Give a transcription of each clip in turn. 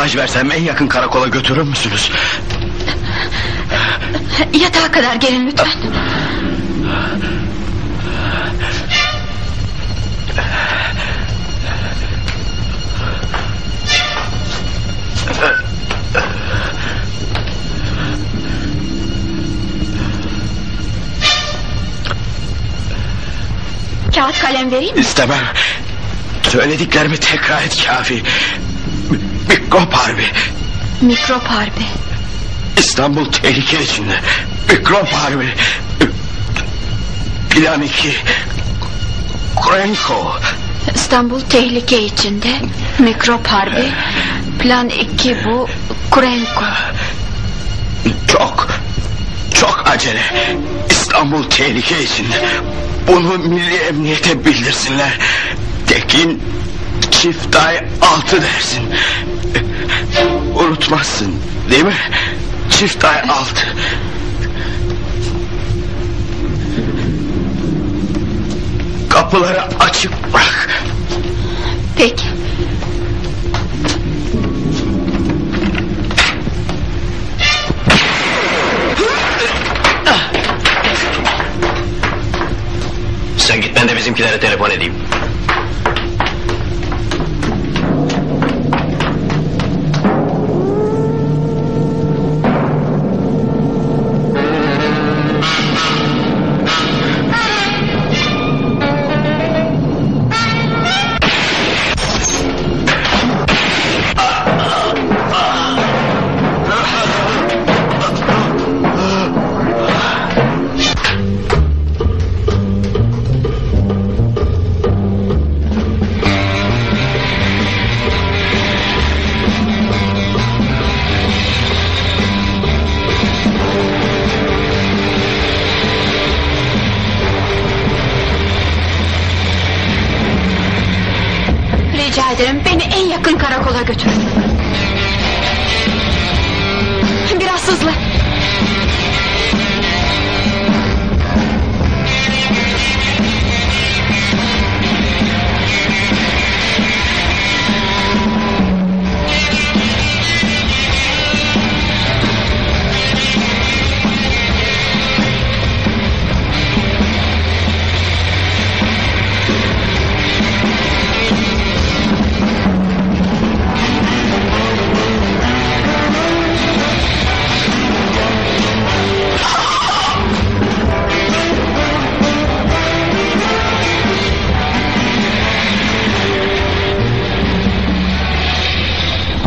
Mesaj versem en yakın karakola götürür müsünüz? Yatağa kadar gelin lütfen. Kağıt kalem vereyim mi? İstemem. Söylediklerimi tekrar et kafi. Mikrop harbi. Mikrop harbi. İstanbul tehlike içinde. Mikrop harbi. Plan 2. Krenko. İstanbul tehlike içinde. Mikrop harbi. Plan 2 bu. Kurenko. Çok, çok acele. İstanbul tehlike içinde. Bunu milli emniyete bildirsinler. Tekin çift ay altı dersin. Unutmazsın değil mi? Çift ay altı. Kapıları açık bırak. Peki. Sen git ben de bizimkilere telefon edeyim.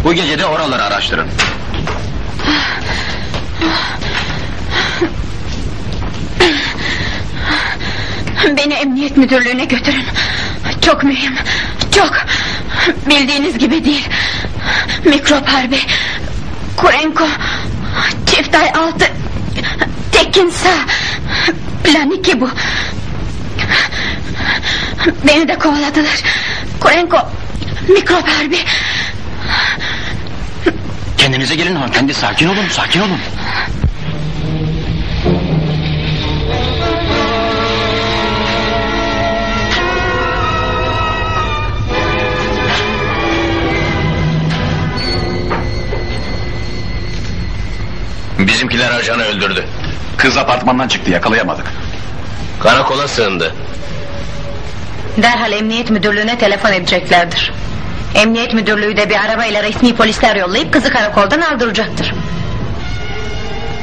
Bu gece de oraları araştırın. Beni emniyet müdürlüğüne götürün. Çok mühim. Çok. Bildiğiniz gibi değil. Mikrop harbi. Kurenko. Çiftay altı. Tekin sağ. Plan iki bu. Beni de kovaladılar. Kurenko. Mikrop harbi. Kendinize gelin hanımefendi sakin olun sakin olun. Bizimkiler ajanı öldürdü. Kız apartmandan çıktı yakalayamadık. Karakola sığındı. Derhal emniyet müdürlüğüne telefon edeceklerdir. Emniyet müdürlüğü de bir arabayla resmi polisler yollayıp kızı karakoldan aldıracaktır.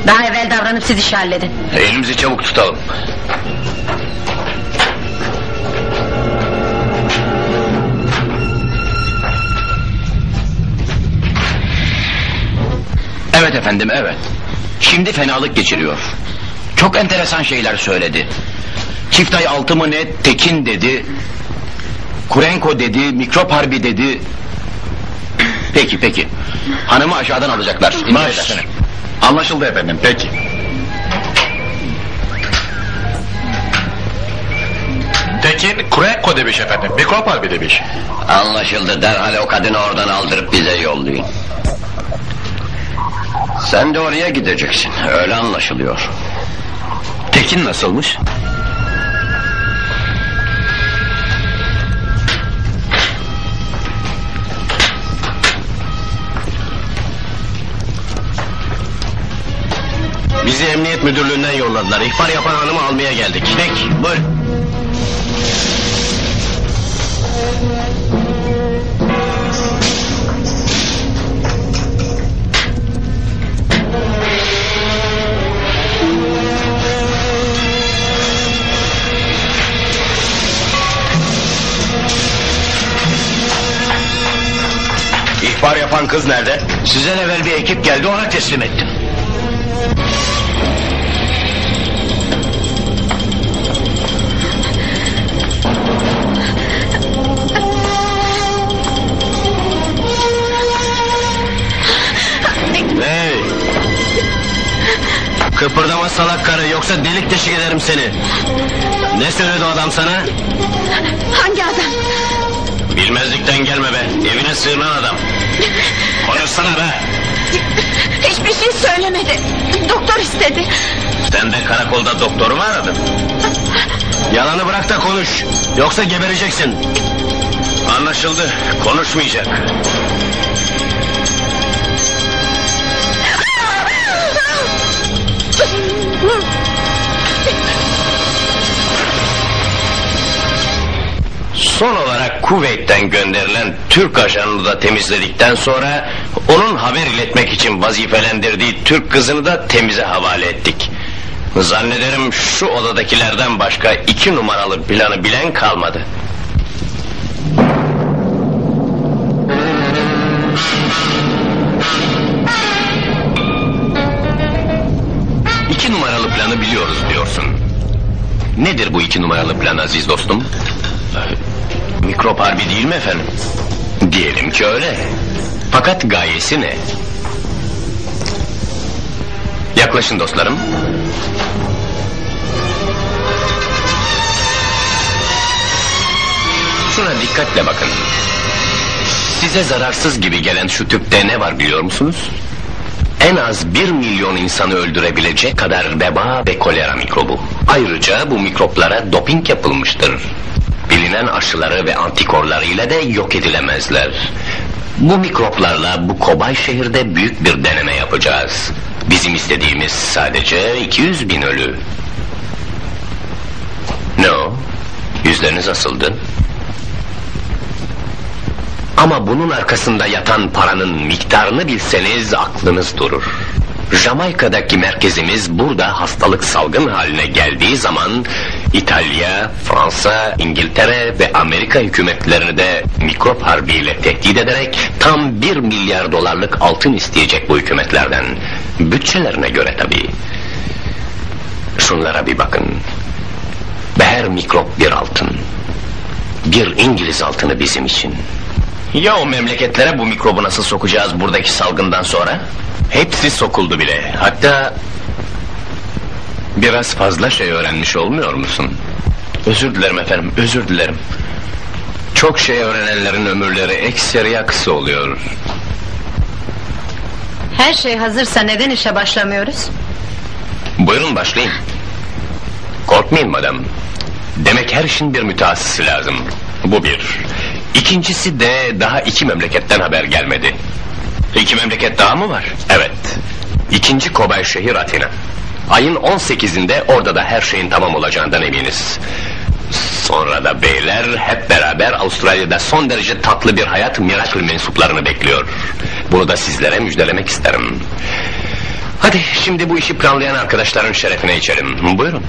Daha evvel davranıp siz işi halledin. Elimizi çabuk tutalım. Evet efendim evet. Şimdi fenalık geçiriyor. Çok enteresan şeyler söyledi. Çiftay altı mı ne Tekin dedi. Kurenko dedi, mikrop harbi dedi. Peki peki. Hanımı aşağıdan alacaklar. İndirirler. Anlaşıldı efendim peki. Tekin Kurenko demiş efendim. Mikrop harbi demiş. Anlaşıldı. Derhal o kadını oradan aldırıp bize yollayın. Sen de oraya gideceksin. Öyle anlaşılıyor. Tekin nasılmış? Bizi emniyet müdürlüğünden yolladılar. İhbar yapan hanımı almaya geldik. Peki buyurun. İhbar yapan kız nerede? Sizden evvel bir ekip geldi ona teslim ettim. Kıpırdama salak karı yoksa delik deşik ederim seni. Ne söyledi o adam sana? Hangi adam? Bilmezlikten gelme be. Evine sığınan adam. Konuşsana be. Hiçbir şey söylemedi. Doktor istedi. Sen de karakolda doktoru mu aradın? Yalanı bırak da konuş. Yoksa gebereceksin. Anlaşıldı. Konuşmayacak. Son olarak Kuveyt'ten gönderilen Türk ajanını da temizledikten sonra onun haber iletmek için vazifelendirdiği Türk kızını da temize havale ettik. Zannederim şu odadakilerden başka iki numaralı planı bilen kalmadı. Planı biliyoruz diyorsun. Nedir bu iki numaralı plan aziz dostum? Ee, Mikrop harbi değil mi efendim? Diyelim ki öyle. Fakat gayesi ne? Yaklaşın dostlarım. Şuna dikkatle bakın. Size zararsız gibi gelen şu tüpte ne var biliyor musunuz? En az bir milyon insanı öldürebilecek kadar veba ve kolera mikrobu. Ayrıca bu mikroplara doping yapılmıştır. Bilinen aşıları ve antikorlarıyla da yok edilemezler. Bu mikroplarla bu kobay şehirde büyük bir deneme yapacağız. Bizim istediğimiz sadece 200 bin ölü. Ne o? Yüzleriniz asıldı. Ama bunun arkasında yatan paranın miktarını bilseniz aklınız durur. Jamaika'daki merkezimiz burada hastalık salgın haline geldiği zaman İtalya, Fransa, İngiltere ve Amerika hükümetlerini de mikrop harbiyle tehdit ederek tam bir milyar dolarlık altın isteyecek bu hükümetlerden. Bütçelerine göre tabii. Şunlara bir bakın. Her mikrop bir altın. Bir İngiliz altını bizim için. Ya o memleketlere bu mikrobu nasıl sokacağız buradaki salgından sonra? Hepsi sokuldu bile. Hatta biraz fazla şey öğrenmiş olmuyor musun? Özür dilerim efendim, özür dilerim. Çok şey öğrenenlerin ömürleri ekseriya kısa oluyor. Her şey hazırsa neden işe başlamıyoruz? Buyurun başlayın. Korkmayın madam. Demek her işin bir mütehassısı lazım. Bu bir. İkincisi de daha iki memleketten haber gelmedi. İki memleket daha mı var? Evet. İkinci Kobay şehir Atina. Ayın 18'inde orada da her şeyin tamam olacağından eminiz. Sonra da beyler hep beraber Avustralya'da son derece tatlı bir hayat Miracle mensuplarını bekliyor. Bunu da sizlere müjdelemek isterim. Hadi şimdi bu işi planlayan arkadaşların şerefine içelim. Buyurun.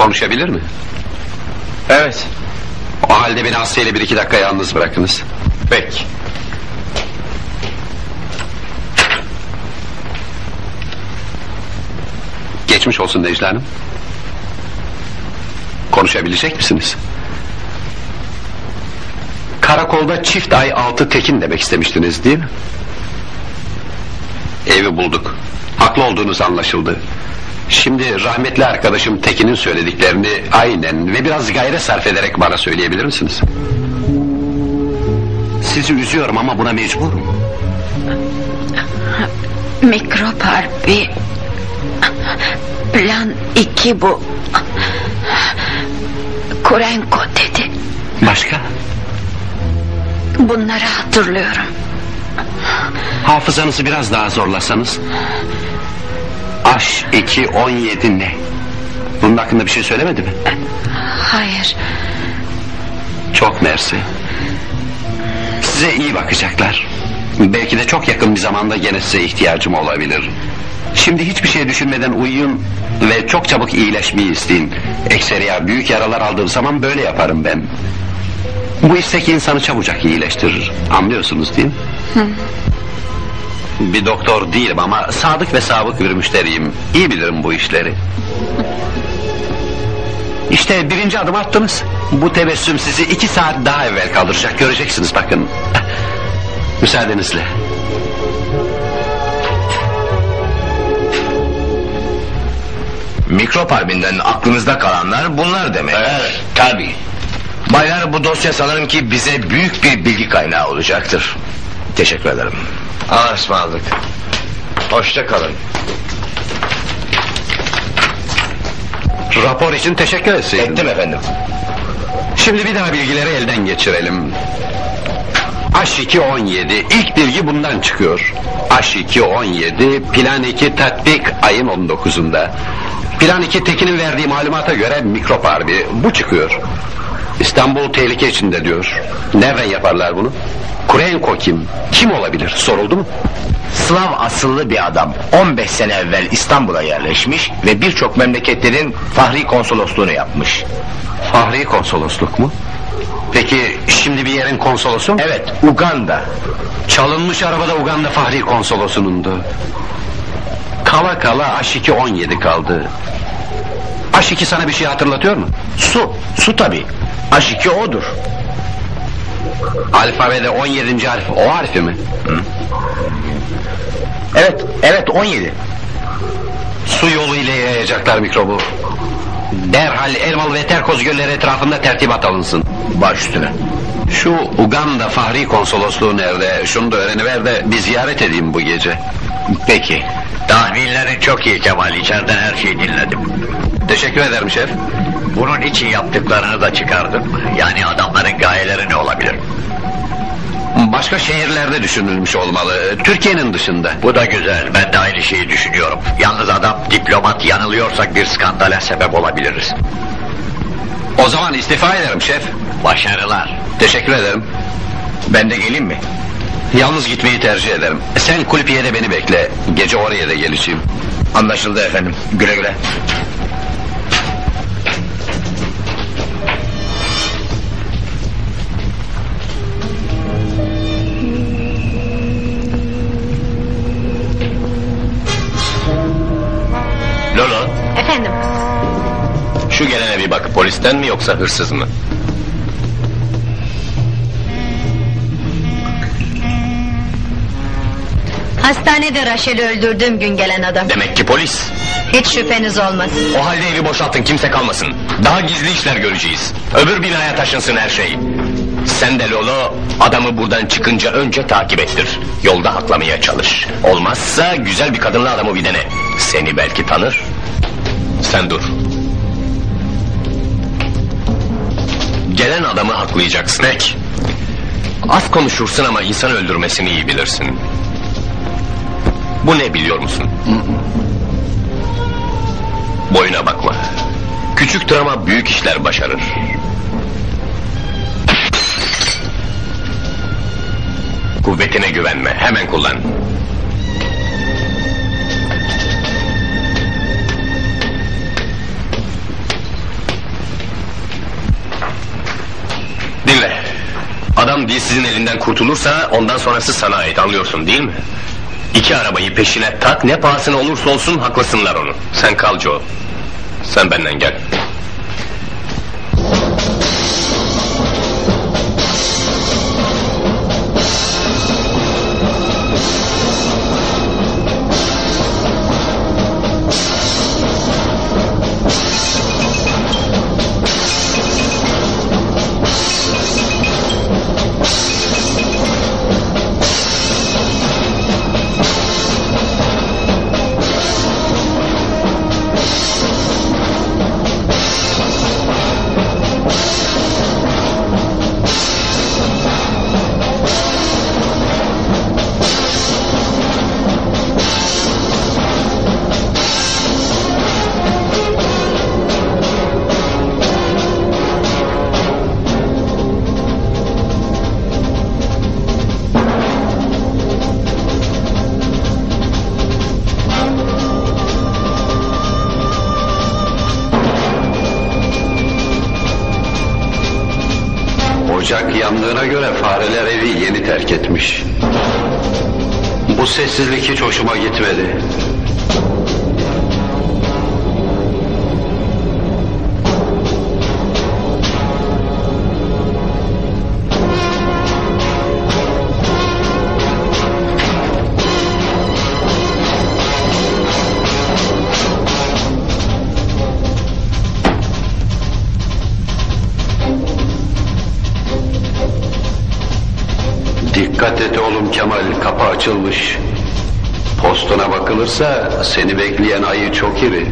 Konuşabilir mi? Evet. O halde beni Asya ile bir iki dakika yalnız bırakınız. Peki. Geçmiş olsun Necla Hanım. Konuşabilecek misiniz? Karakolda çift ay altı tekin demek istemiştiniz değil mi? Evi bulduk. Haklı olduğunuz anlaşıldı. Şimdi rahmetli arkadaşım Tekin'in söylediklerini aynen ve biraz gayret sarf ederek bana söyleyebilir misiniz? Sizi üzüyorum ama buna mecburum. Mikrop harbi. Plan iki bu. Kurenko dedi. Başka? bunları hatırlıyorum. Hafızanızı biraz daha zorlasanız. H217 ne? Bunun hakkında bir şey söylemedi mi? Hayır. Çok mersi. Size iyi bakacaklar. Belki de çok yakın bir zamanda gene size ihtiyacım olabilir. Şimdi hiçbir şey düşünmeden uyuyun ve çok çabuk iyileşmeyi isteyin. Ekseriya büyük yaralar aldığım zaman böyle yaparım ben. Bu istek insanı çabucak iyileştirir. Anlıyorsunuz değil mi? Bir doktor değilim ama sadık ve sabık bir müşteriyim. İyi bilirim bu işleri. İşte birinci adım attınız. Bu tebessüm sizi iki saat daha evvel kaldıracak. Göreceksiniz bakın. Müsaadenizle. Mikrop harbinden aklınızda kalanlar bunlar demek. Evet, tabii. Baylar bu dosya sanırım ki bize büyük bir bilgi kaynağı olacaktır. Teşekkür ederim. Allah'a ısmarladık. Hoşça kalın. Rapor için teşekkür etseydim. Ettim efendim. Şimdi bir daha bilgileri elden geçirelim. H217 ilk bilgi bundan çıkıyor. H217 plan 2 tatbik ayın 19'unda. Plan 2 Tekin'in verdiği malumata göre mikrop harbi bu çıkıyor. İstanbul tehlike içinde diyor. Nereden yaparlar bunu? Kurenko kim? Kim olabilir? Soruldu mu? Slav asıllı bir adam 15 sene evvel İstanbul'a yerleşmiş ve birçok memleketlerin fahri konsolosluğunu yapmış. Fahri konsolosluk mu? Peki şimdi bir yerin konsolosu mu? Evet, Uganda. Çalınmış arabada Uganda Fahri Konsolosu'nundu. Kala kala H217 kaldı. H2 sana bir şey hatırlatıyor mu? Su, su tabii. H2 odur. Alfabede 17. harf o harfi mi? Evet, evet 17. Su yolu ile yayacaklar mikrobu. Derhal Elmalı ve Terkoz gölleri etrafında tertibat alınsın. Baş üstüne. Şu Uganda Fahri Konsolosluğu nerede? Şunu da öğreniver de bir ziyaret edeyim bu gece. Peki. Tahminlerin çok iyi Kemal. İçeriden her şeyi dinledim. Teşekkür ederim şef. Bunun için yaptıklarını da çıkardım. Yani adamların gayeleri ne olabilir? Başka şehirlerde düşünülmüş olmalı. Türkiye'nin dışında. Bu da güzel. Ben de aynı şeyi düşünüyorum. Yalnız adam diplomat yanılıyorsak bir skandale sebep olabiliriz. O zaman istifa ederim şef. Başarılar. Teşekkür ederim. Ben de geleyim mi? Yalnız gitmeyi tercih ederim. Sen kulüpiyede beni bekle. Gece oraya da geleceğim. Anlaşıldı efendim. Güle güle. Polisten mi yoksa hırsız mı? hastanede Raşel'i öldürdüğüm gün gelen adam. Demek ki polis. Hiç şüpheniz olmasın. O halde evi boşaltın kimse kalmasın. Daha gizli işler göreceğiz. Öbür binaya taşınsın her şey. Sen de Lolo adamı buradan çıkınca önce takip ettir. Yolda haklamaya çalış. Olmazsa güzel bir kadınla adamı bir dene. Seni belki tanır. Sen dur. Gelen adamı haklayacaksın. Peki. Az konuşursun ama insan öldürmesini iyi bilirsin. Bu ne biliyor musun? Boyuna bakma. Küçüktür ama büyük işler başarır. Kuvvetine güvenme. Hemen kullan. Adam dilsizin elinden kurtulursa ondan sonrası sana ait anlıyorsun değil mi? İki arabayı peşine tak ne pahasına olursa olsun haklasınlar onu. Sen kal Joe. Sen benden gel. Ocak yandığına göre fareler evi yeni terk etmiş. Bu sessizlik hiç hoşuma gitmedi. Dikkat et oğlum Kemal, kapı açılmış. Postuna bakılırsa seni bekleyen ayı çok iri.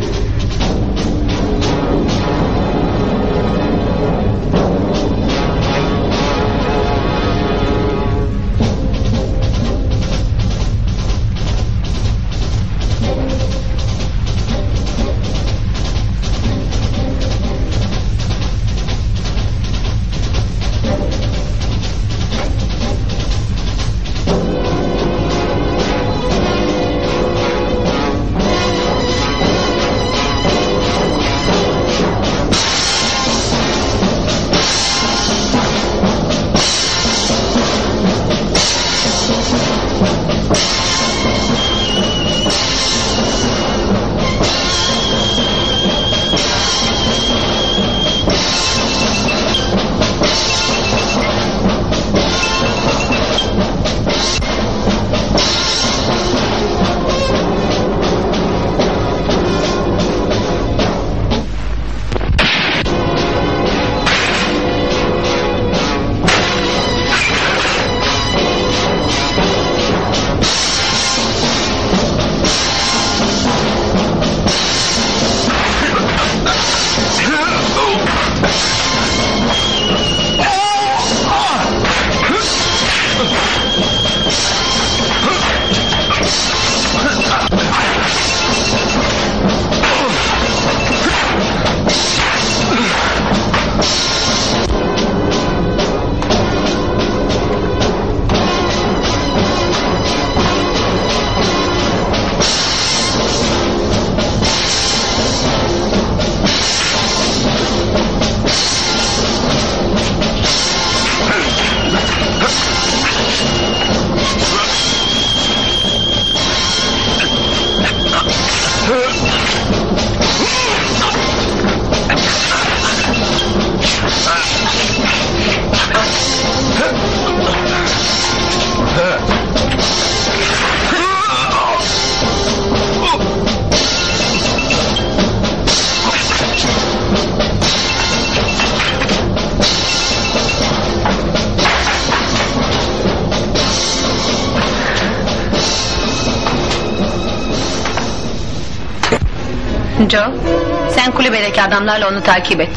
Adamlarla onu takip et.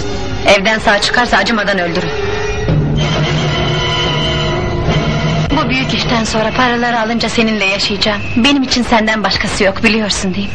Evden sağ çıkarsa acımadan öldürün. Bu büyük işten sonra paraları alınca seninle yaşayacağım. Benim için senden başkası yok biliyorsun değil mi?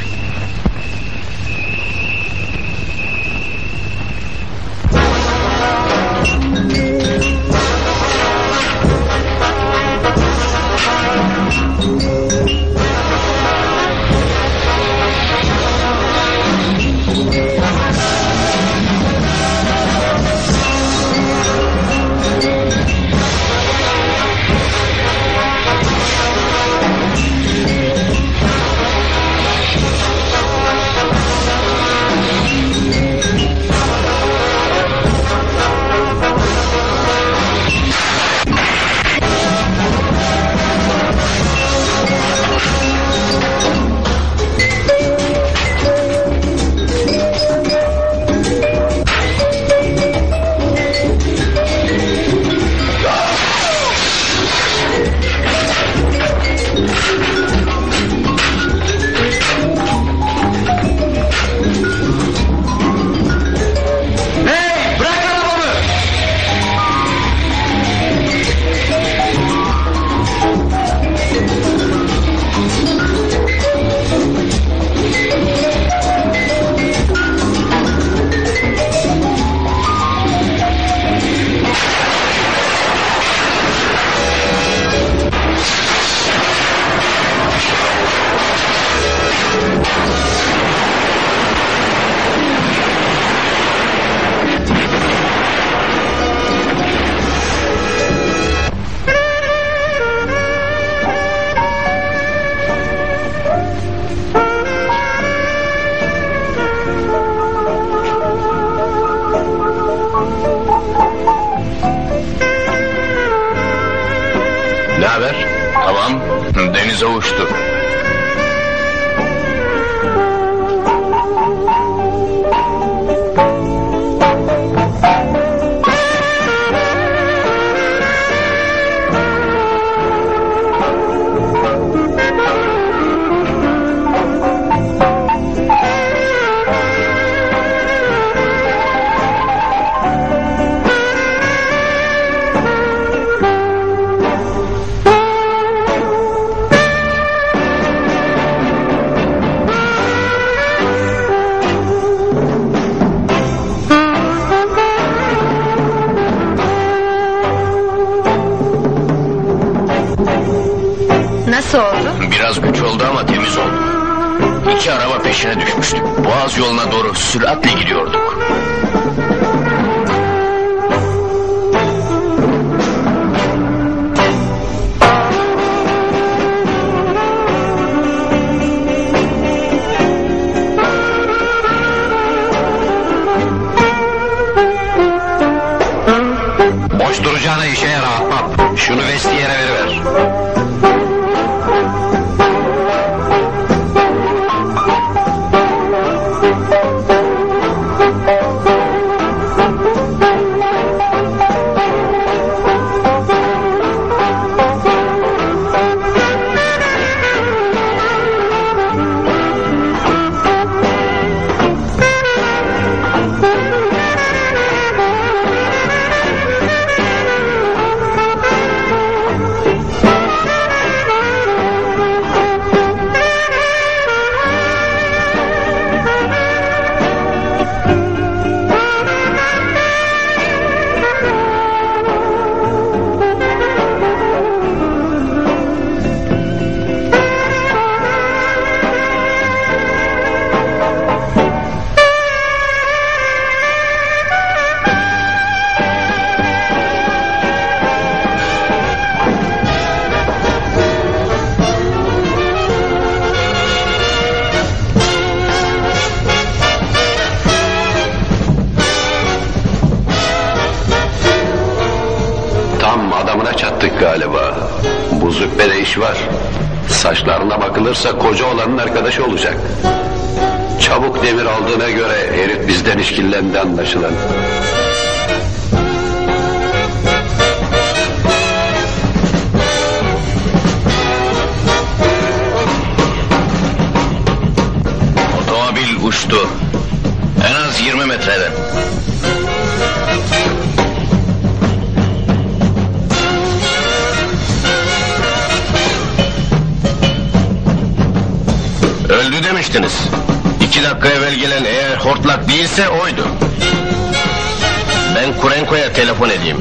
Telefon edeyim.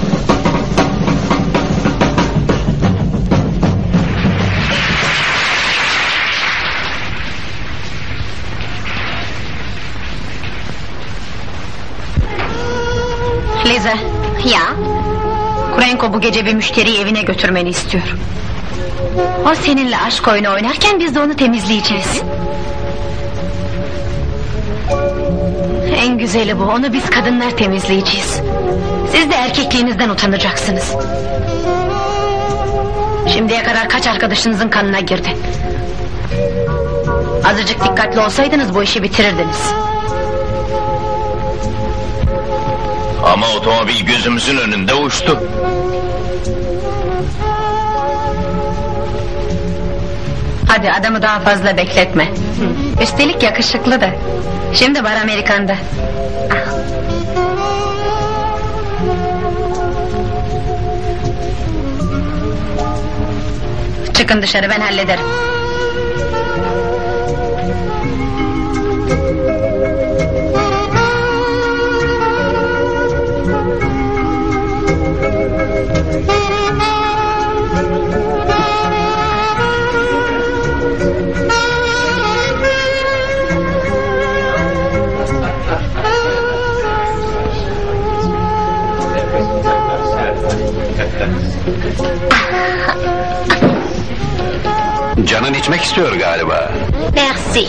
Liza, Ya Kurenko bu gece bir müşteriyi evine götürmeni istiyor. O seninle aşk oyunu oynarken biz de onu temizleyeceğiz. En güzeli bu. Onu biz kadınlar temizleyeceğiz. Siz de erkekliğinizden utanacaksınız. Şimdiye kadar kaç arkadaşınızın kanına girdi. Azıcık dikkatli olsaydınız bu işi bitirirdiniz. Ama otomobil gözümüzün önünde uçtu. Hadi adamı daha fazla bekletme. Üstelik yakışıklı da. Şimdi var Amerikan'da. Çıkın dışarı ben hallederim. Canın içmek istiyor galiba. merci.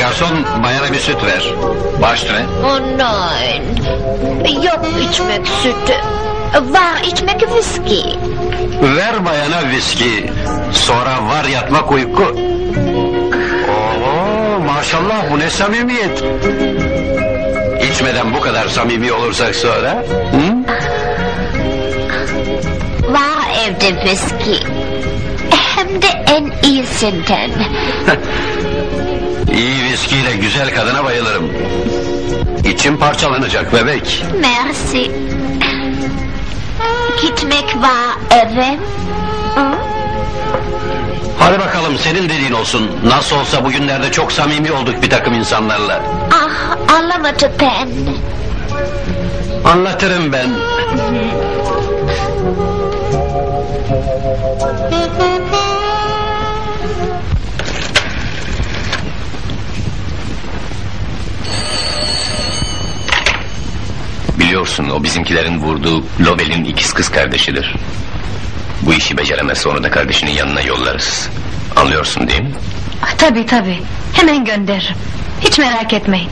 Garson bayana bir süt ver. Baş üstüne. Oh nein. Yok içmek sütü. Var içmek viski. Ver bayana viski. Sonra var yatmak uyku. Oo, maşallah bu ne samimiyet. İçmeden bu kadar samimi olursak sonra. Hı? Var evde viski. Hem de en iyisinden. İyi viskiyle güzel kadına bayılırım. İçim parçalanacak bebek. Merci. Gitmek var. Hı? Hadi bakalım senin dediğin olsun. Nasıl olsa bugünlerde çok samimi olduk bir takım insanlarla. Ah anlamadı ben. Anlatırım ben. Biliyorsun o bizimkilerin vurduğu Lobel'in ikiz kız kardeşidir. Bu işi beceremezse onu da kardeşinin yanına yollarız. Anlıyorsun değil mi? Ah, Tabii tabii. Hemen gönderirim. Hiç merak etmeyin.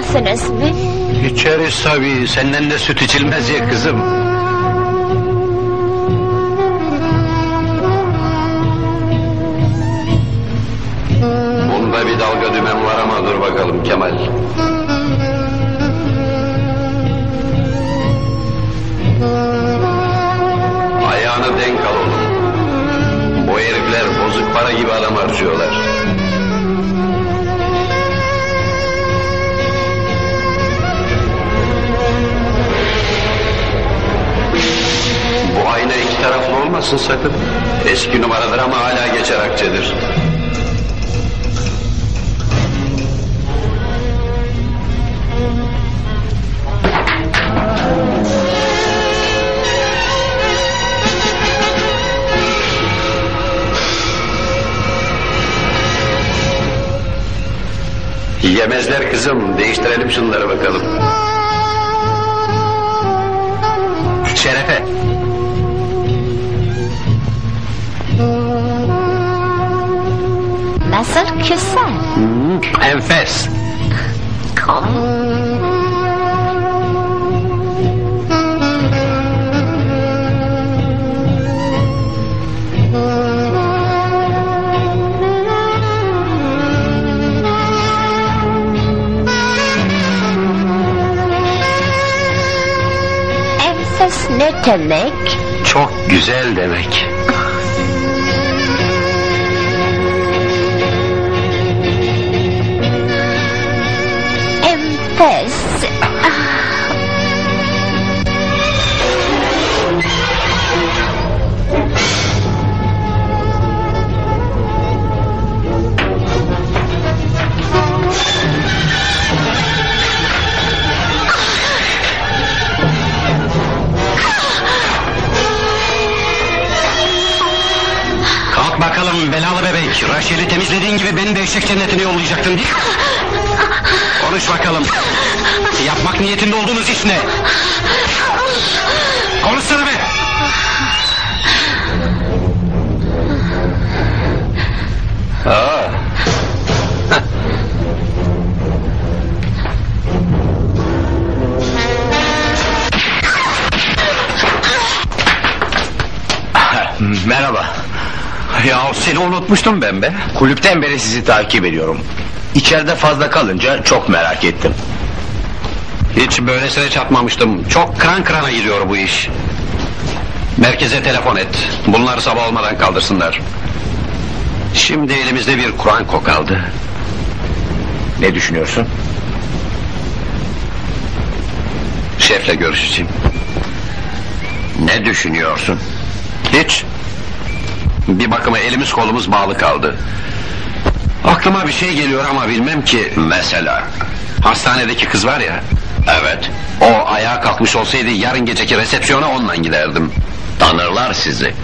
İsterseniz mi? İçeriz tabii. Senden de süt içilmez ya kızım. Bunda bir dalga dümen var ama dur bakalım Kemal. Ayağını denk al oğlum. Bu herifler bozuk para gibi adam harcıyorlar. Bu ayna iki taraflı olmasın sakın. Eski numaradır ama hala geçer akçedir. Yemezler kızım. Değiştirelim şunları bakalım. Şerefe. Nasıl güzel. Hmm, enfes. Komm. Enfes ne demek? Çok güzel demek. Enfes. Kalk bakalım belalı bebek. Raşel'i temizlediğin gibi beni de eşek cennetine yollayacaktın değil mi? Konuş bakalım. Yapmak niyetinde olduğunuz iş ne? Konuşsana be! Aa. Merhaba. Ya seni unutmuştum ben be. Kulüpten beri sizi takip ediyorum. İçeride fazla kalınca çok merak ettim. Hiç böylesine çatmamıştım. Çok kran krana gidiyor bu iş. Merkeze telefon et. Bunları sabah olmadan kaldırsınlar. Şimdi elimizde bir Kur'an kaldı. Ne düşünüyorsun? Şefle görüşeceğim. Ne düşünüyorsun? Hiç. Bir bakıma elimiz kolumuz bağlı kaldı. Aklıma bir şey geliyor ama bilmem ki. Mesela. Hastanedeki kız var ya. Evet. O ayağa kalkmış olsaydı yarın geceki resepsiyona onunla giderdim. Tanırlar sizi.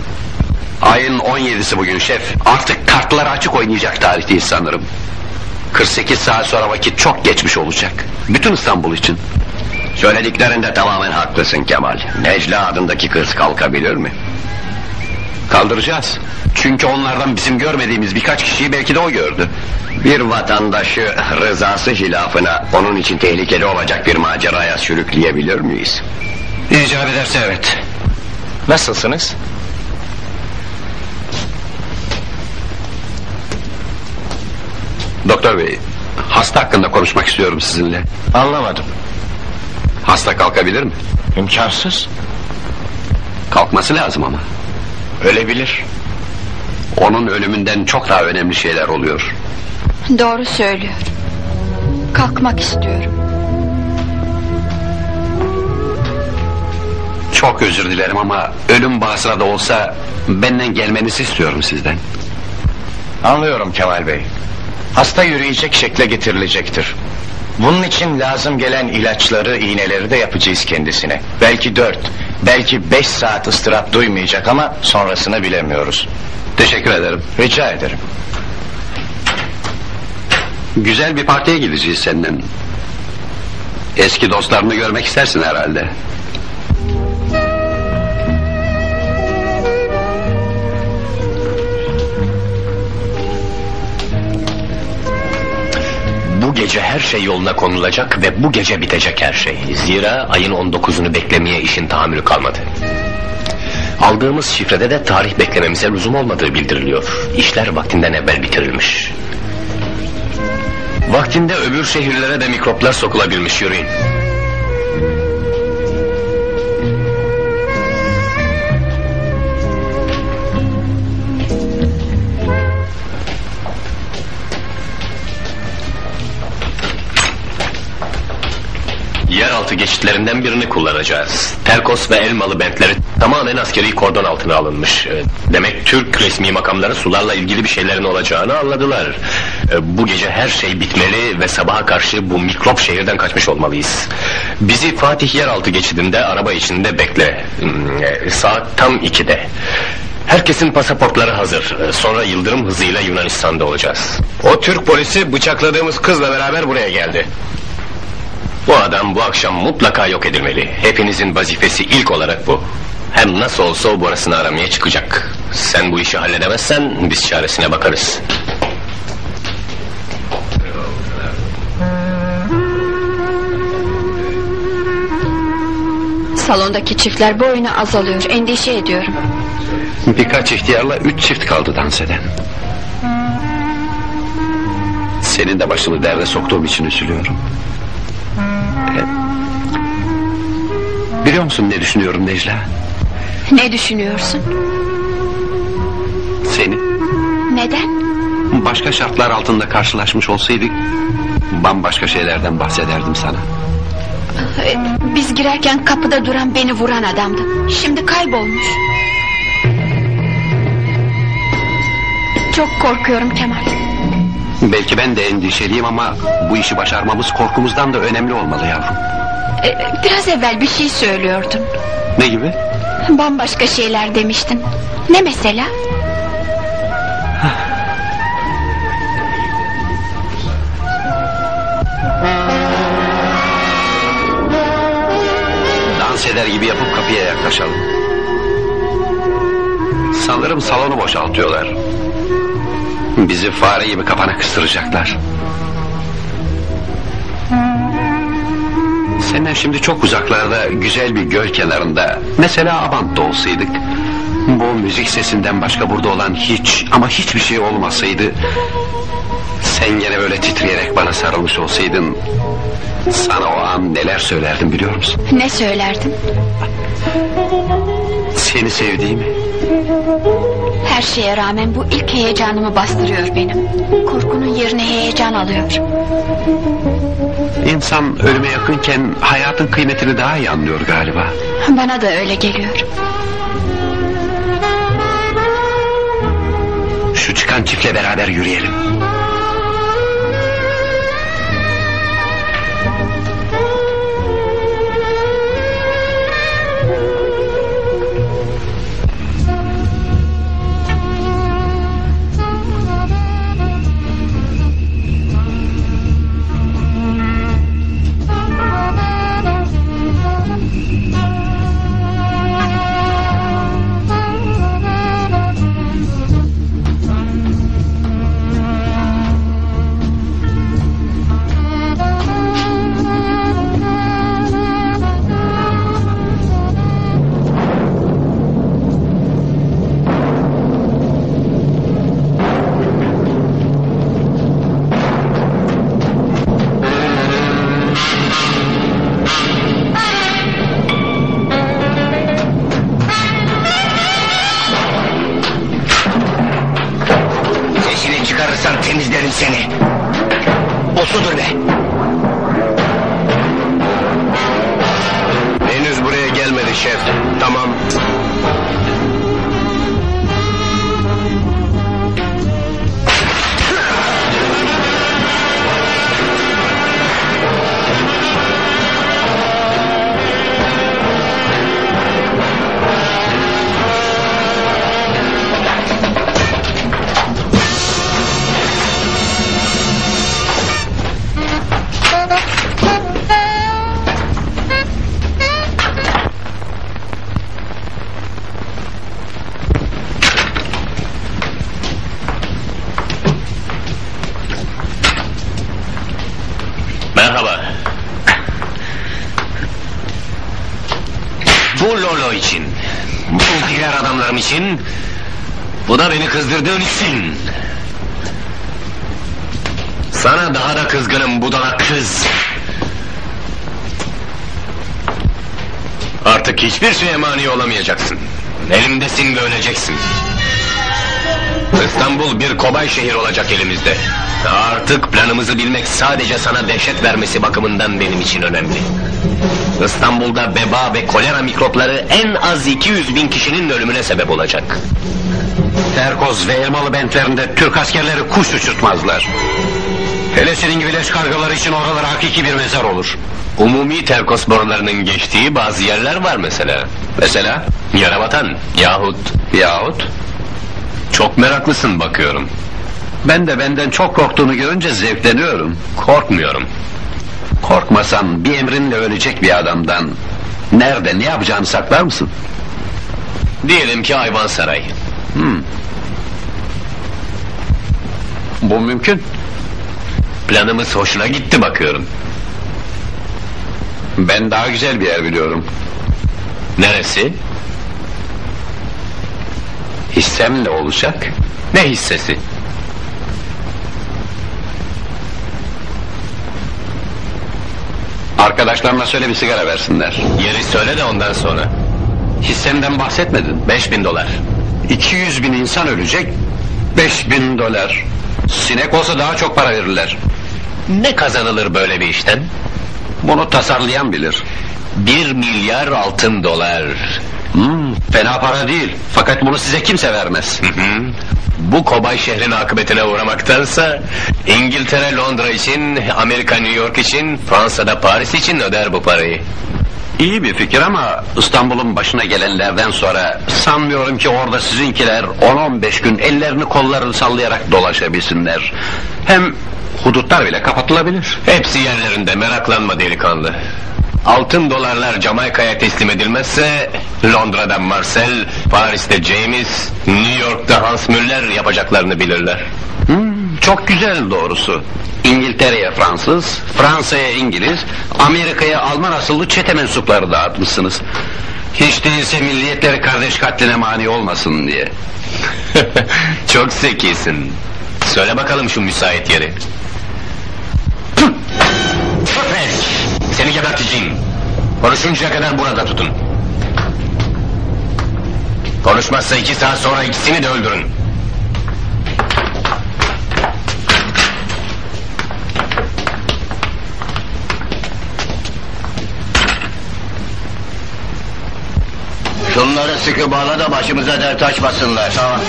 Ayın 17'si bugün şef. Artık kartlar açık oynayacak tarihteyiz sanırım. 48 saat sonra vakit çok geçmiş olacak. Bütün İstanbul için. Söylediklerinde tamamen haklısın Kemal. Necla adındaki kız kalkabilir mi? Kaldıracağız. Çünkü onlardan bizim görmediğimiz birkaç kişiyi belki de o gördü. Bir vatandaşı rızası hilafına onun için tehlikeli olacak bir maceraya sürükleyebilir miyiz? İcap ederse evet. Nasılsınız? Doktor bey, hasta hakkında konuşmak istiyorum sizinle. Anlamadım. Hasta kalkabilir mi? İmkansız. Kalkması lazım ama. Ölebilir. Onun ölümünden çok daha önemli şeyler oluyor. Doğru söylüyor. Kalkmak istiyorum. Çok özür dilerim ama ölüm bahsına da olsa benden gelmenizi istiyorum sizden. Anlıyorum Kemal Bey. Hasta yürüyecek şekle getirilecektir. Bunun için lazım gelen ilaçları, iğneleri de yapacağız kendisine. Belki dört, belki beş saat ıstırap duymayacak ama sonrasını bilemiyoruz. Teşekkür ederim. Rica ederim. Güzel bir partiye gideceğiz seninle. Eski dostlarını görmek istersin herhalde. Bu gece her şey yoluna konulacak ve bu gece bitecek her şey. Zira ayın 19'unu beklemeye işin tahammülü kalmadı. Aldığımız şifrede de tarih beklememize lüzum olmadığı bildiriliyor. İşler vaktinden evvel bitirilmiş. Vaktinde öbür şehirlere de mikroplar sokulabilmiş yürüyün. Yeraltı geçitlerinden birini kullanacağız. Terkos ve Elmalı bentleri tamamen askeri kordon altına alınmış. Ee, Demek Türk resmi makamları sularla ilgili bir şeylerin olacağını anladılar. Ee, Bu gece her şey bitmeli ve sabaha karşı bu mikrop şehirden kaçmış olmalıyız. Bizi Fatih Yeraltı geçidinde araba içinde bekle. Hmm, e, Saat tam 2'de. Herkesin pasaportları hazır. Ee, Sonra yıldırım hızıyla Yunanistan'da olacağız. O Türk polisi bıçakladığımız kızla beraber buraya geldi. Bu adam bu akşam mutlaka yok edilmeli. Hepinizin vazifesi ilk olarak bu. Hem nasıl olsa o burasını aramaya çıkacak. Sen bu işi halledemezsen biz çaresine bakarız. Salondaki çiftler boyuna azalıyor. Endişe ediyorum. Birkaç ihtiyarla üç çift kaldı dans eden. Senin de başını derde soktuğum için üzülüyorum. Biliyor musun ne düşünüyorum Necla? Ne düşünüyorsun? Seni Neden? başka şartlar altında karşılaşmış olsaydık bambaşka şeylerden bahsederdim sana. Ee, Biz girerken kapıda duran beni vuran adamdı. Şimdi kaybolmuş. Çok korkuyorum Kemal. Belki ben de endişeliyim ama bu işi başarmamız korkumuzdan da önemli olmalı yavrum. Ee, Biraz evvel bir şey söylüyordun. Ne gibi? Bambaşka şeyler demiştin. Ne mesela? Dans eder gibi yapıp kapıya yaklaşalım. Sanırım salonu boşaltıyorlar. Bizi fare gibi kapana kıstıracaklar. Senden şimdi çok uzaklarda güzel bir göl kenarında mesela Abant'ta olsaydık bu müzik sesinden başka burada olan hiç ama hiçbir şey olmasaydı sen gene böyle titreyerek bana sarılmış olsaydın sana o an neler söylerdim biliyor musun? Ne söylerdin? Seni sevdiğimi Her şeye rağmen bu ilk heyecanımı bastırıyor benim. Korkunun yerine heyecan alıyor. İnsan ölüme yakınken hayatın kıymetini daha iyi anlıyor galiba. Bana da öyle geliyor. Şu çıkan çiftle beraber yürüyelim. İçin. Sana daha da kızgınım budala kız. Artık hiçbir şeye mani olamayacaksın. Elimdesin ve öleceksin. İstanbul bir kobay şehir olacak elimizde. Artık planımızı bilmek sadece sana dehşet vermesi bakımından benim için önemli. İstanbul'da veba ve kolera mikropları en az 200 bin kişinin ölümüne sebep olacak. Terkoz ve Elmalı bentlerinde Türk askerleri kuş uçurtmazlar. Hele senin gibi leş kargaları için oralar hakiki bir mezar olur. Umumi terkos borularının geçtiği bazı yerler var mesela. Mesela? Yaravatan yahut Yahut? çok meraklısın bakıyorum. Ben de benden çok korktuğunu görünce zevkleniyorum. Korkmuyorum. Korkmasan bir emrinle ölecek bir adamdan nerede ne yapacağını saklar mısın? Diyelim ki Ayvansaray. Hmm. Bu mümkün. Planımız hoşuna gitti bakıyorum. Ben daha güzel bir yer biliyorum. Neresi? Hissemle olacak. Ne hissesi? Arkadaşlarına söyle bir sigara versinler. Yeri söyle de ondan sonra. Hissemden bahsetmedin. 5000 dolar. 200 bin insan ölecek. 5000 dolar. Sinek olsa daha çok para verirler. Ne kazanılır böyle bir işten? Bunu tasarlayan bilir. 1 milyar altın dolar. Hmm, fena para değil. Fakat bunu size kimse vermez. Hı hı. Bu kobay şehrin akıbetine uğramaktansa İngiltere Londra için, Amerika New York için, Fransa'da Paris için öder bu parayı. İyi bir fikir ama İstanbul'un başına gelenlerden sonra sanmıyorum ki orada sizinkiler 10-15 gün ellerini kollarını sallayarak dolaşabilsinler. Hem hudutlar bile kapatılabilir. Hepsi yerlerinde meraklanma delikanlı. Altın dolarlar Jamaika'ya teslim edilmezse Londra'da Marcel, Paris'te James, New York'ta Hans Müller yapacaklarını bilirler. Hmm, çok güzel doğrusu. İngiltere'ye Fransız, Fransa'ya İngiliz, Amerika'ya Alman asıllı çete mensupları dağıtmışsınız. Hiç değilse milliyetleri kardeş katline mani olmasın diye. Çok zekisin. Söyle bakalım şu müsait yeri. Köpek! Seni geberteceğim. Konuşuncaya kadar burada tutun. Konuşmazsa iki saat sonra ikisini de öldürün. Şunları sıkı bağla da başımıza dert açmasınlar. Tamam.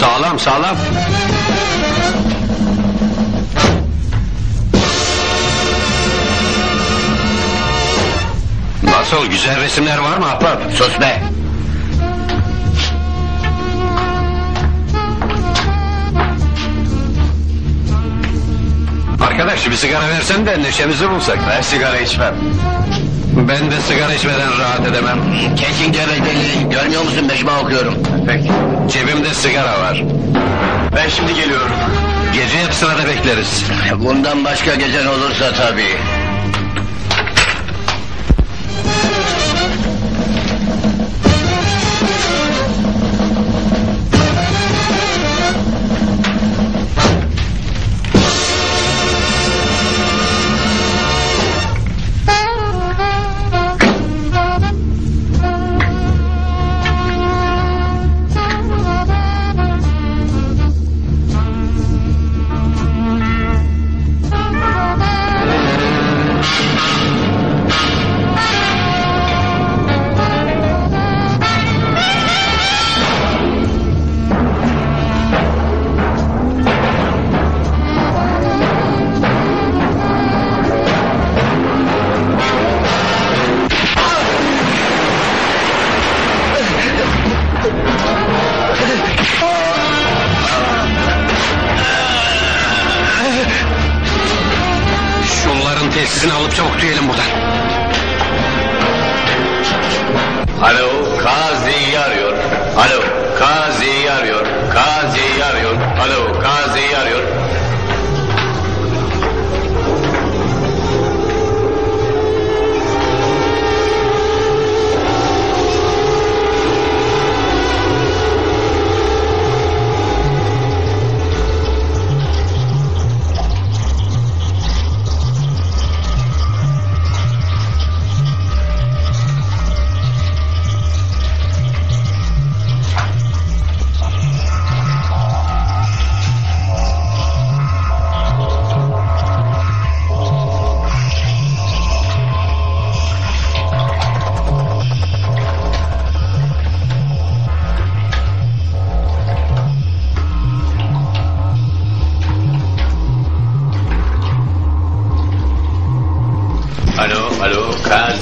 Sağlam sağlam. Nasıl güzel resimler var mı ahbap? Sus be. Arkadaş bir sigara versen de neşemizi bulsak. Ben sigara içmem. Ben de sigara içmeden rahat edemem. Kesin belli. Görmüyor musun beşime okuyorum. Peki. Cebimde sigara var. Ben şimdi geliyorum. Gece hep sırada bekleriz. Bundan başka gecen olursa tabii. Thank you.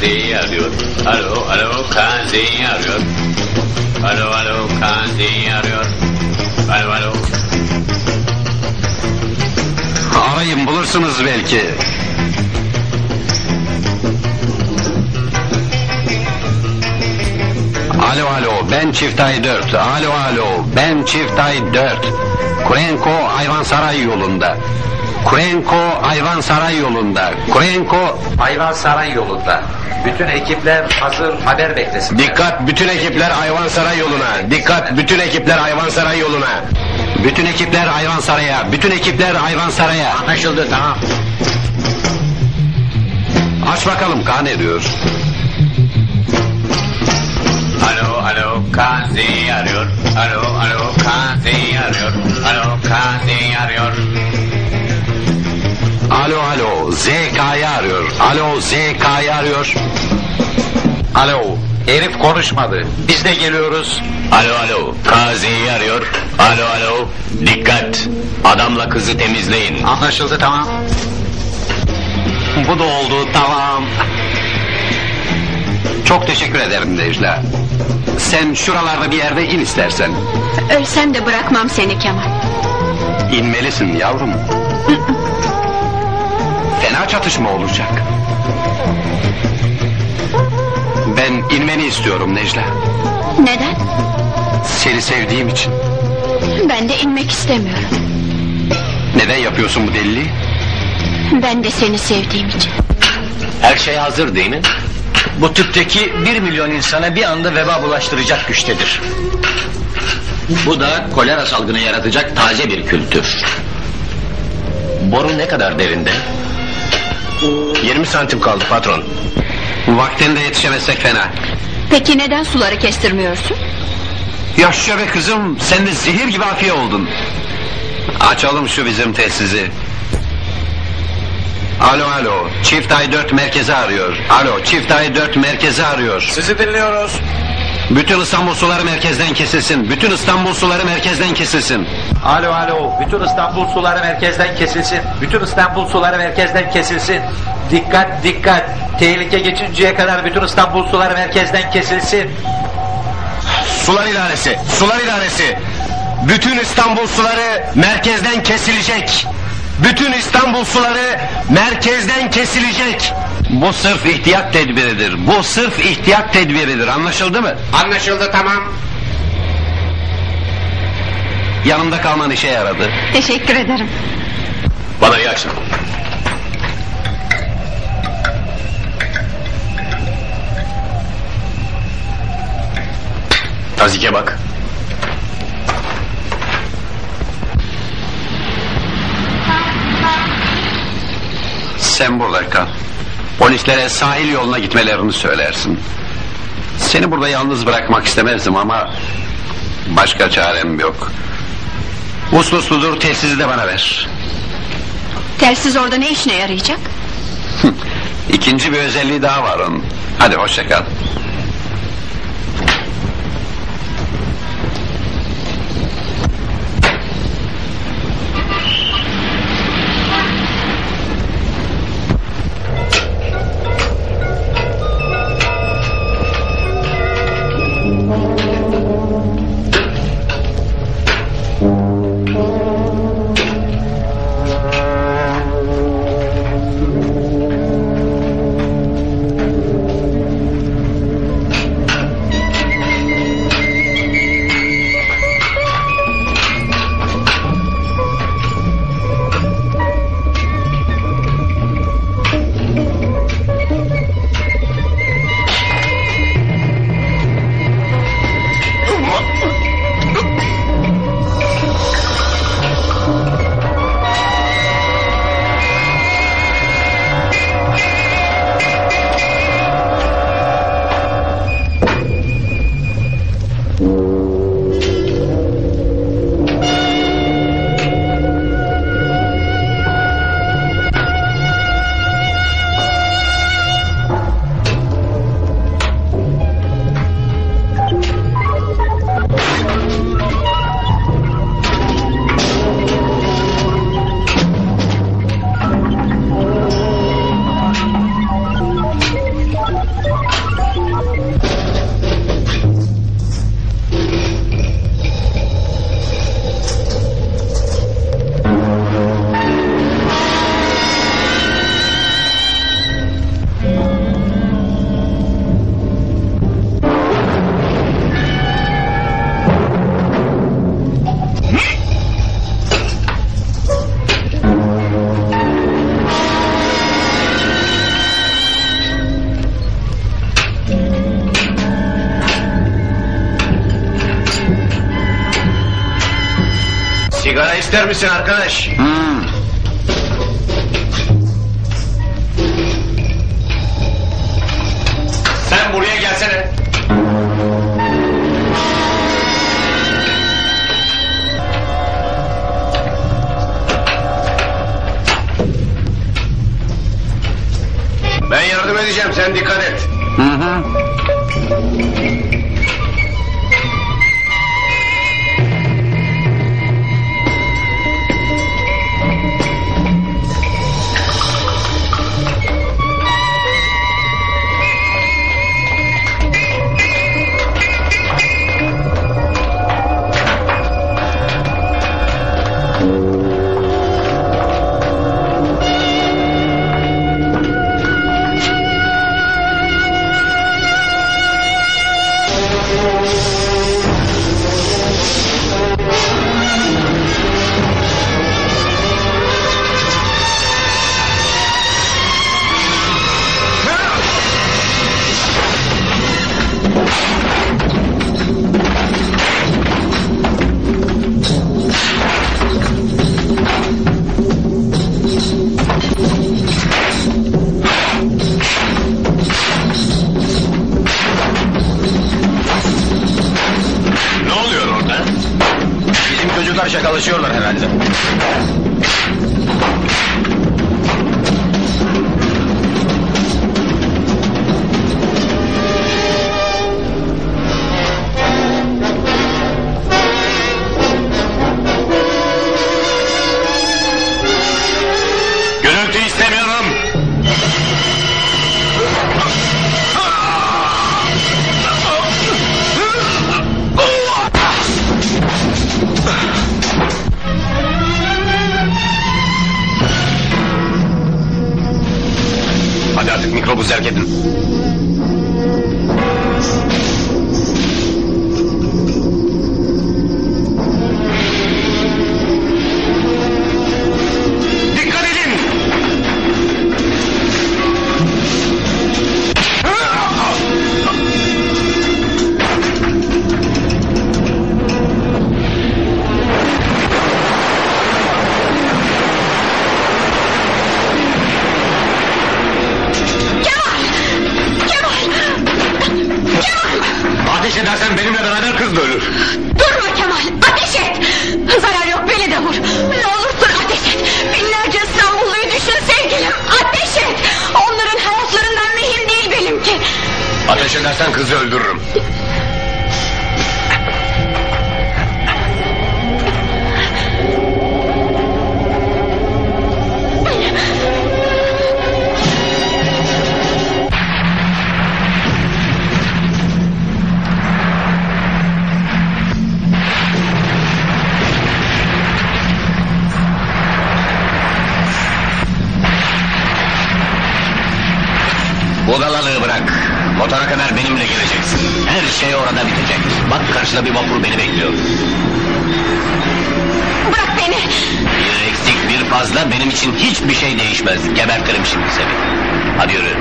Kazi'yi arıyor. Alo, alo, Kazi'yi arıyor. Alo, alo, Kazi'yi arıyor. Alo, alo. Arayın bulursunuz belki. Alo alo ben Çiftay 4. Alo alo ben Çiftay 4. Kurenko Ayvansaray yolunda. Kurenko Ayvansaray yolunda. Kurenko Hayvansaray yolunda. Bütün ekipler hazır haber beklesin. Dikkat bütün ekipler Ayvansaray yoluna. Dikkat bütün ekipler Ayvansaray yoluna. bütün ekipler Ayvansaray'a. Bütün ekipler Ayvansaray'a. Anlaşıldı tamam. Aç bakalım kan ediyor. Alo, alo, Kazi'yi arıyor. Alo, alo, Kazi'yi arıyor. Alo, Kazi'yi arıyor. Alo alo ZK'yı arıyor. Alo ZK'yı arıyor. Alo. Herif konuşmadı. Biz de geliyoruz. Alo, alo, Kazi'yi arıyor. Alo, alo, dikkat. Adamla kızı temizleyin. Anlaşıldı tamam. Bu da oldu tamam. Çok teşekkür ederim Necla. Sen şuralarda bir yerde in istersen. Ölsem de bırakmam seni Kemal. İnmelisin yavrum. Fena çatışma olacak. Ben inmeni istiyorum Necla. Neden? Seni sevdiğim için. Ben de inmek istemiyorum. Neden yapıyorsun bu deliliği? Ben de seni sevdiğim için. Her şey hazır değil mi? Bu tüpteki bir milyon insana bir anda veba bulaştıracak güçtedir. Bu da kolera salgını yaratacak taze bir kültür. Boru ne kadar derinde? 20 santim kaldı patron. Vaktinde yetişemezsek fena. Peki neden suları kestirmiyorsun? Yaşa be kızım sen de zehir gibi afiye oldun. Açalım şu bizim telsizi. Alo alo çift ay 4 merkezi arıyor. Alo çift ay 4 merkezi arıyor. Sizi dinliyoruz. Bütün İstanbul suları merkezden kesilsin. Bütün İstanbul suları merkezden kesilsin. Alo alo. Bütün İstanbul suları merkezden kesilsin. Bütün İstanbul suları merkezden kesilsin. Dikkat dikkat. Tehlike geçinceye kadar bütün İstanbul suları merkezden kesilsin. Sular idaresi, sular idaresi. Bütün İstanbul suları merkezden kesilecek. Bütün İstanbul suları merkezden kesilecek. Bu sırf ihtiyat tedbiridir. Bu sırf ihtiyat tedbiridir. Anlaşıldı mı? Anlaşıldı tamam. Yanımda kalman işe yaradı. Teşekkür ederim. Bana iyi akşam. Tazike bak. Sen burada kal. Polislere sahil yoluna gitmelerini söylersin. Seni burada yalnız bırakmak istemezdim ama başka çarem yok. Uslu usludur telsizi de bana ver. Telsiz orada ne işine yarayacak? İkinci bir özelliği daha var onun. Hadi hoşça kal. arkadaş. Hı? şakalaşıyorlar herhalde. Otara kadar benimle geleceksin. Her şey orada bitecek. Bak karşıda bir vapur beni bekliyor. Bırak beni! Bir eksik bir fazla benim için hiçbir şey değişmez. Gebertirim şimdi seni. Hadi yürü.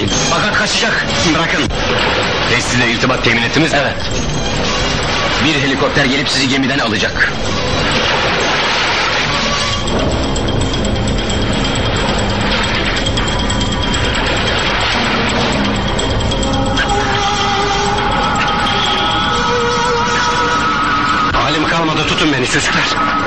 Yapmayın. Bakın kaçacak. Bırakın. Ve sizinle irtibat teminatımız Evet. Bir helikopter gelip sizi gemiden alacak. Halim kalmadı tutun beni çocuklar.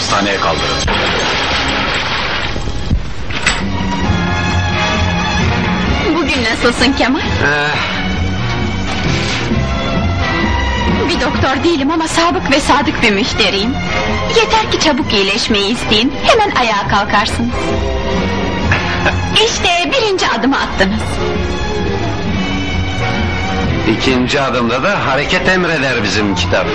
Hastaneye kaldırın. Bugün nasılsın Kemal? Bir doktor değilim ama sabık ve sadık bir müşteriyim. Yeter ki çabuk iyileşmeyi isteyin. Hemen ayağa kalkarsınız. İşte birinci adımı attınız. İkinci adımda da hareket emreder bizim kitap.